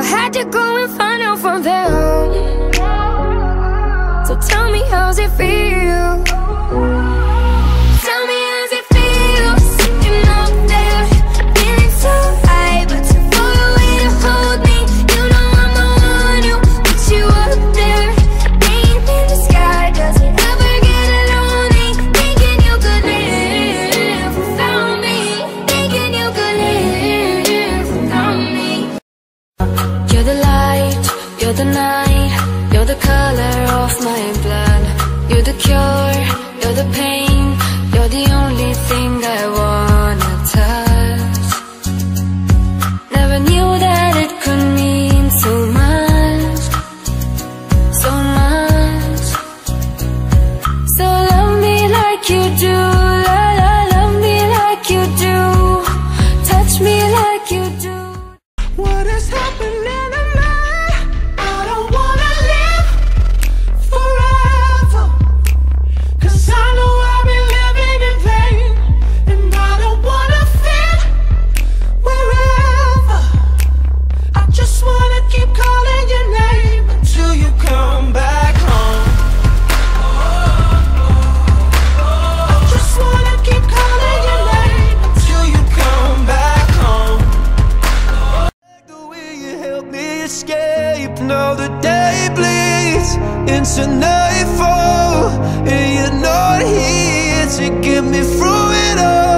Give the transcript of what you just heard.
I had to go and find out from them. So tell me how's it feel? the night. You're the color of my blood. You're the cure, you're the pain. You're the only thing I wanna touch. how the day bleeds into nightfall. And you're not here to get me through it all.